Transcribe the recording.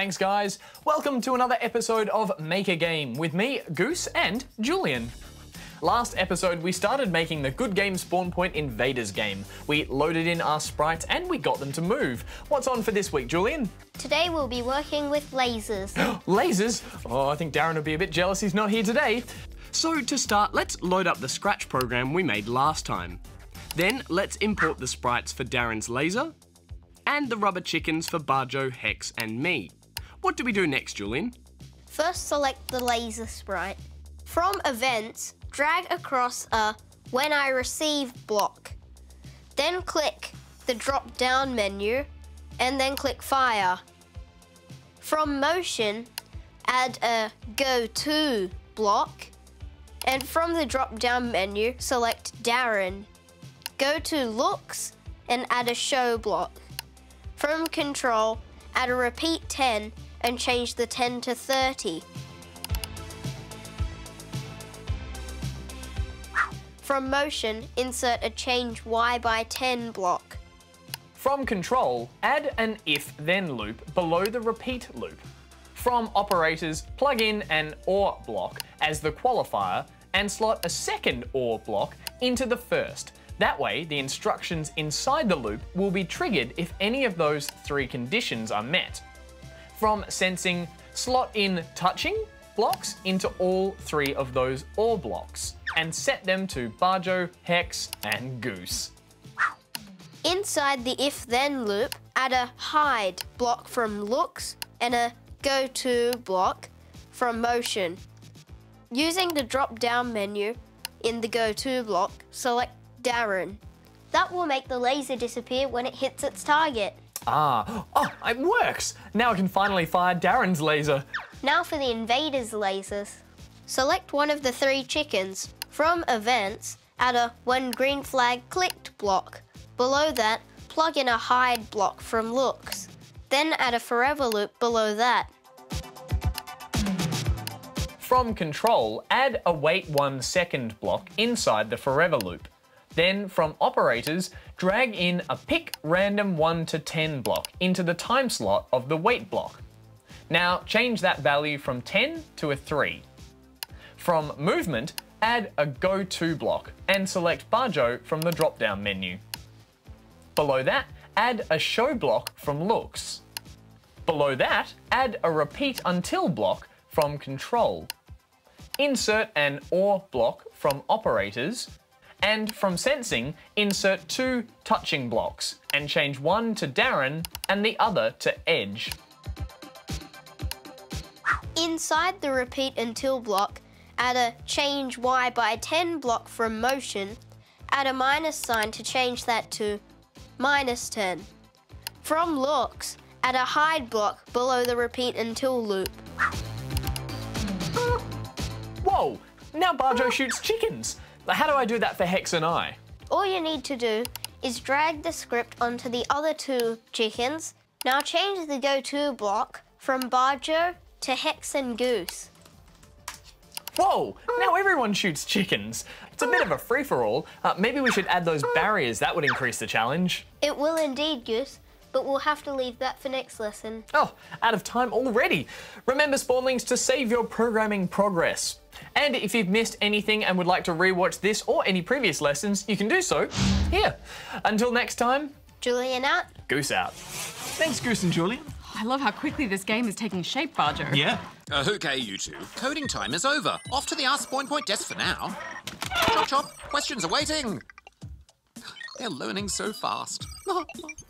Thanks, guys. Welcome to another episode of Make a Game with me, Goose, and Julian. Last episode, we started making the Good Game Spawn Point Invaders game. We loaded in our sprites and we got them to move. What's on for this week, Julian? Today we'll be working with lasers. Lasers? Oh, I think Darren will be a bit jealous he's not here today. So to start, let's load up the Scratch program we made last time. Then let's import the sprites for Darren's laser and the rubber chickens for Bajo, Hex and me. What do we do next, Julian? First select the laser sprite. From events, drag across a when I receive block. Then click the drop down menu and then click fire. From motion, add a go to block. And from the drop down menu, select Darren. Go to looks and add a show block. From control, add a repeat 10 and change the 10 to 30. From motion, insert a change Y by 10 block. From control, add an if-then loop below the repeat loop. From operators, plug in an OR block as the qualifier and slot a second OR block into the first. That way, the instructions inside the loop will be triggered if any of those three conditions are met. From sensing, slot in touching blocks into all three of those OR blocks and set them to Bajo, Hex, and Goose. Inside the if-then loop, add a hide block from looks and a go-to block from motion. Using the drop-down menu in the go-to block, select Darren. That will make the laser disappear when it hits its target. Ah, oh, it works! Now I can finally fire Darren's laser. Now for the invaders lasers. Select one of the three chickens. From events, add a when green flag clicked block. Below that, plug in a hide block from looks. Then add a forever loop below that. From control, add a wait one second block inside the forever loop. Then from operators, drag in a pick random 1 to 10 block into the time slot of the wait block. Now change that value from 10 to a 3. From movement, add a go to block and select Bajo from the drop down menu. Below that, add a show block from looks. Below that, add a repeat until block from control. Insert an OR block from operators and from sensing, insert two touching blocks and change one to Darren and the other to Edge. Inside the repeat until block, add a change Y by 10 block from motion, add a minus sign to change that to minus 10. From looks, add a hide block below the repeat until loop. Whoa! Now Bajo shoots chickens! How do I do that for Hex and I? All you need to do is drag the script onto the other two chickens. Now change the go-to block from Bajo to Hex and Goose. Whoa! Now everyone shoots chickens. It's a bit of a free-for-all. Uh, maybe we should add those barriers. That would increase the challenge. It will indeed, Goose, but we'll have to leave that for next lesson. Oh, out of time already. Remember, Spawnlings, to save your programming progress. And if you've missed anything and would like to rewatch this or any previous lessons, you can do so here. Until next time, Julian out. Goose out. Thanks, Goose and Julian. I love how quickly this game is taking shape, Bajo. Yeah. Uh, Okay, you two. Coding time is over. Off to the Ask Point desk for now. Chop chop. Questions are waiting. They're learning so fast.